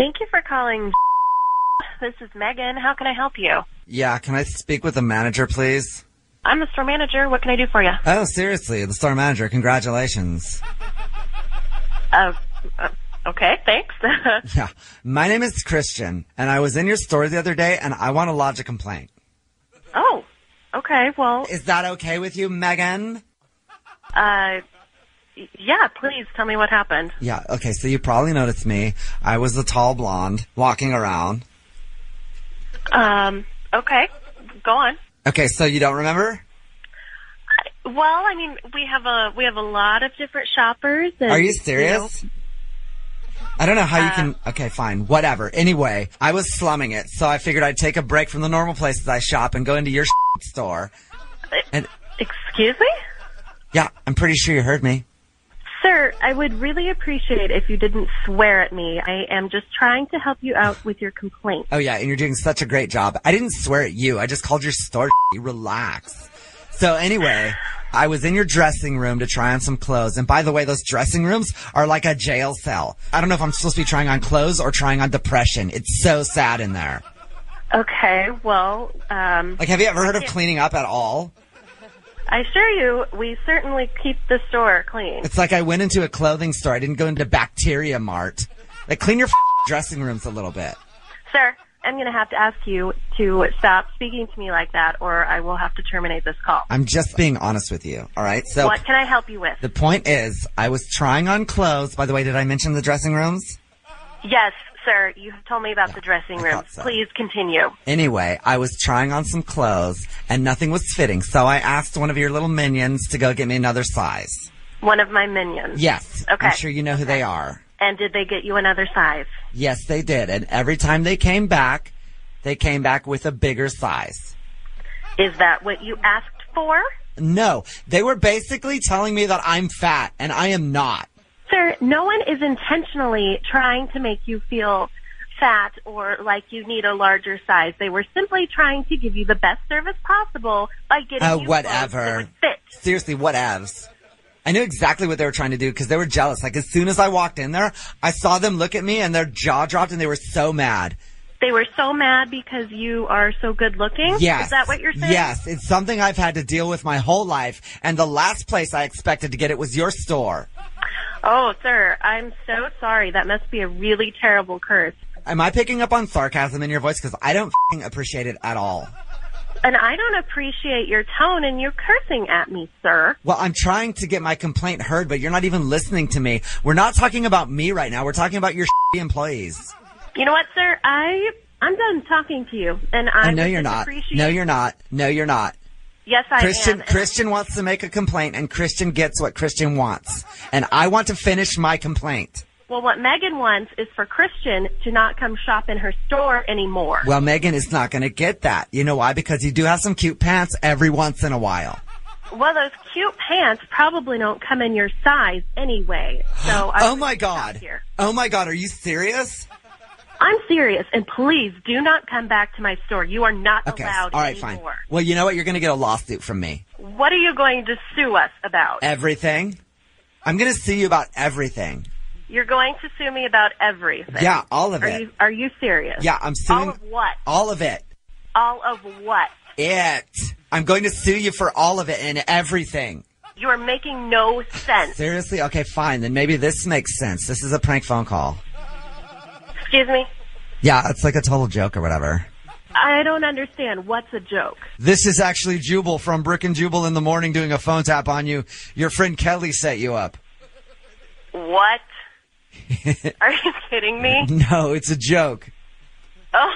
Thank you for calling. This is Megan. How can I help you? Yeah, can I speak with the manager, please? I'm the store manager. What can I do for you? Oh, seriously, the store manager. Congratulations. Uh, uh okay, thanks. Yeah, my name is Christian, and I was in your store the other day, and I want to lodge a complaint. oh, okay. Well, Is that okay with you, Megan? uh, yeah. Please tell me what happened. Yeah, okay, so you probably noticed me. I was the tall blonde walking around. Um, okay. Go on. Okay, so you don't remember? Uh, well, I mean, we have a we have a lot of different shoppers. And, Are you serious? I don't know how you can. Uh, okay, fine, whatever. Anyway, I was slumming it, so I figured I'd take a break from the normal places I shop and go into your store. Uh, and Excuse me, yeah, I'm pretty sure you heard me. I would really appreciate if you didn't swear at me. I am just trying to help you out with your complaint. Oh yeah, and you're doing such a great job. I didn't swear at you. I just called your store. Relax. So anyway, I was in your dressing room to try on some clothes. And by the way, those dressing rooms are like a jail cell. I don't know if I'm supposed to be trying on clothes or trying on depression. It's so sad in there. Okay. Well, um, Like, have you ever heard of cleaning up at all? I assure you, we certainly keep the store clean. It's like I went into a clothing store. I didn't go into Bacteria Mart. Like, clean your dressing rooms a little bit. Sir, I'm going to have to ask you to stop speaking to me like that, or I will have to terminate this call. I'm just being honest with you. All right. So what can I help you with? the point is, I was trying on clothes. By the way, did I mention the dressing rooms? Yes, sir. You have told me about the dressing room. so. Please continue. Anyway, I was trying on some clothes and nothing was fitting. So I asked one of your little minions to go get me another size. One of my minions. Yes. Okay. I'm sure you know who they are. And did they get you another size? Yes, they did. And every time they came back, they came back with a bigger size. Is that what you asked for? No, they were basically telling me that I'm fat and I am not. No one is intentionally trying to make you feel fat or like you need a larger size. They were simply trying to give you the best service possible by getting Oh, uh, you clothes that whatever. fit. Seriously, whatevs. I knew exactly what they were trying to do because they were jealous. Like as soon as I walked in there, I saw them look at me and their jaw dropped and they were so mad. They were so mad because you are so good looking. Yes. Is that what you're saying? Yes, it's something I've had to deal with my whole life. And the last place I expected to get it was your store. Oh, sir, I'm so sorry. That must be a really terrible curse. Am I picking up on sarcasm in your voice? Because I don't fing appreciate it at all. And I don't appreciate your tone and you're cursing at me, sir. Well, I'm trying to get my complaint heard, but you're not even listening to me. We're not talking about me right now. We're talking about your employees. You know what, sir? I I'm done talking to you, and oh, I I know you're not. No, you're not. No, you're not. Yes, I Christian am. Christian wants to make a complaint and Christian gets what Christian wants. And I want to finish my complaint. Well, what Megan wants is for Christian to not come shop in her store anymore. Well, Megan is not going to get that. You know why? Because you do have some cute pants every once in a while. Well, those cute pants probably don't come in your size anyway. So I Oh my god. Oh my god, are you serious? I'm serious, and please do not come back to my store. You are not Okay. allowed All right, fine. anymore. Well, you know what? You're going to get a lawsuit from me. What are you going to sue us about? Everything? I'm going to sue you about everything. You're going to sue me about everything. Yeah, all of Are it. you are you serious? Yeah, I'm suing All of what? all of it. All of what? It. I'm going to sue you for all of it and everything. You are making no sense. Seriously? Okay, fine. Then maybe this makes sense. This is a prank phone call. Excuse me? Yeah, it's like a total joke or whatever. I don't understand. What's a joke? This is actually Jubal from Brooke and Jubal in the morning doing a phone tap on you. Your friend Kelly set you up. What? Are you kidding me? No, it's a joke. Oh,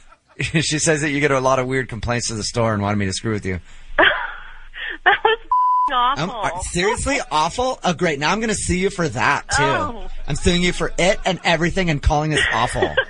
she says that you get a lot of weird complaints to the store and wanted me to screw with you. that was Um, awful. uh, seriously? Awful? Oh, great. Now I'm going to see you for that, too. Oh. I'm suing you for it and everything and calling this awful.